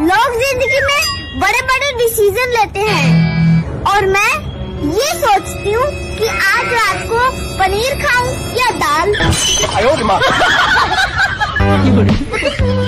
लोग ज़िंदगी में बड़े बड़े डिसीज़न लेते हैं। और मैं ये सोचती हूँ कि आज रात को पनीर खाऊं या दाल।